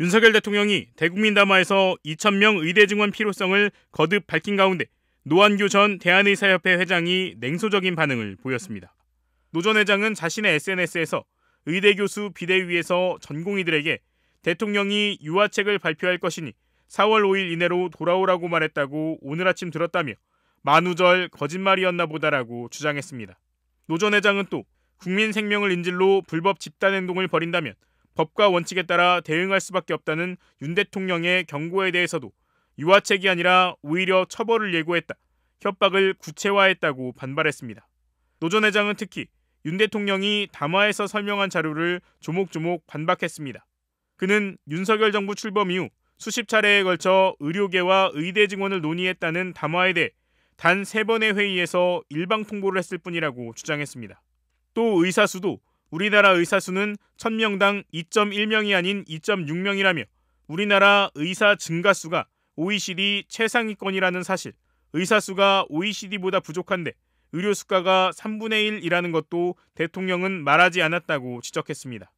윤석열 대통령이 대국민 담화에서 2천명 의대 증원 필요성을 거듭 밝힌 가운데 노환규 전 대한의사협회 회장이 냉소적인 반응을 보였습니다. 노 전 회장은 자신의 SNS에서 의대 교수 비대위에서 전공의들에게 대통령이 유화책을 발표할 것이니 4월 5일 이내로 돌아오라고 말했다고 오늘 아침 들었다며 만우절 거짓말이었나 보다라고 주장했습니다. 노 전 회장은 또 국민 생명을 인질로 불법 집단 행동을 벌인다면 법과 원칙에 따라 대응할 수밖에 없다는 윤 대통령의 경고에 대해서도 유화책이 아니라 오히려 처벌을 예고했다. 협박을 구체화했다고 반발했습니다. 노 전 회장은 특히 윤 대통령이 담화에서 설명한 자료를 조목조목 반박했습니다. 그는 윤석열 정부 출범 이후 수십 차례에 걸쳐 의료계와 의대 증원을 논의했다는 담화에 대해 단 세 번의 회의에서 일방 통보를 했을 뿐이라고 주장했습니다. 또 의사 수도 우리나라 의사 수는 1000명당 2.1명이 아닌 2.6명이라며 우리나라 의사 증가 수가 OECD 최상위권이라는 사실, 의사 수가 OECD보다 부족한데 의료 수가가 3분의 1이라는 것도 대통령은 말하지 않았다고 지적했습니다.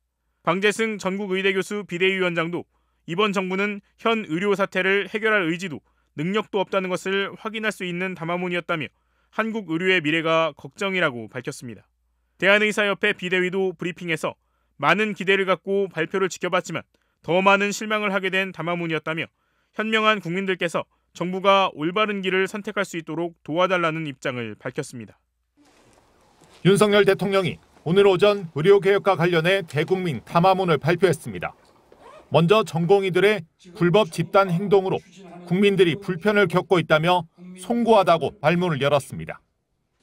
방재승 전국의대 교수 비대위원장도 이번 정부는 현 의료 사태를 해결할 의지도 능력도 없다는 것을 확인할 수 있는 담화문이었다며 한국 의료의 미래가 걱정이라고 밝혔습니다. 대한의사협회 비대위도 브리핑에서 많은 기대를 갖고 발표를 지켜봤지만 더 많은 실망을 하게 된 담화문이었다며 현명한 국민들께서 정부가 올바른 길을 선택할 수 있도록 도와달라는 입장을 밝혔습니다. 윤석열 대통령이 오늘 오전 의료개혁과 관련해 대국민 담화문을 발표했습니다. 먼저 전공의들의 불법 집단 행동으로 국민들이 불편을 겪고 있다며 송구하다고 발문을 열었습니다.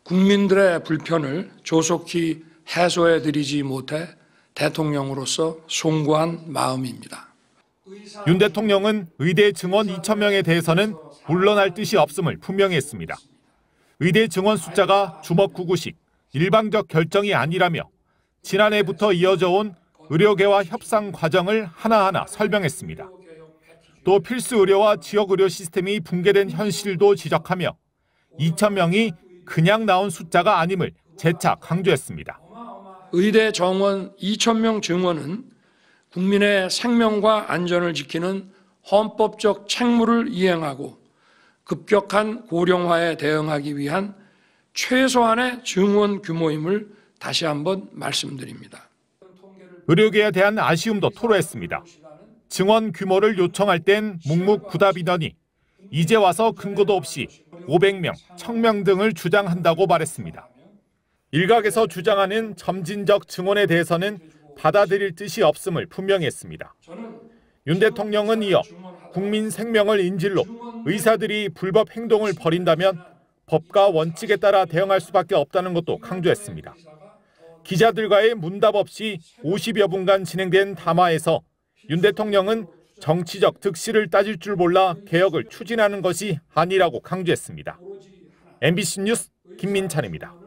국민들의 불편을 조속히 해소해 드리지 못해 대통령으로서 송구한 마음입니다. 윤 대통령은 의대 증원 2천 명에 대해서는 물러날 뜻이 없음을 분명히 했습니다. 의대 증원 숫자가 주먹구구식 일방적 결정이 아니라며 지난해부터 이어져 온 의료계와 협상 과정을 하나하나 설명했습니다. 또 필수 의료와 지역 의료 시스템이 붕괴된 현실도 지적하며 2천 명이 그냥 나온 숫자가 아님을 재차 강조했습니다. 의대 정원 2천 명 증원은 국민의 생명과 안전을 지키는 헌법적 책무를 이행하고 급격한 고령화에 대응하기 위한 최소한의 증원 규모임을 다시 한번 말씀드립니다. 의료계에 대한 아쉬움도 토로했습니다. 증원 규모를 요청할 땐 묵묵부답이더니 이제 와서 근거도 없이 500명, 1000명 등을 주장한다고 말했습니다. 일각에서 주장하는 점진적 증원에 대해서는 받아들일 뜻이 없음을 분명히 했습니다. 윤 대통령은 이어 국민 생명을 인질로 의사들이 불법 행동을 벌인다면 법과 원칙에 따라 대응할 수밖에 없다는 것도 강조했습니다. 기자들과의 문답 없이 50여 분간 진행된 담화에서 윤 대통령은 정치적 득실을 따질 줄 몰라 개혁을 추진하는 것이 아니라고 강조했습니다. MBC 뉴스 김민찬입니다.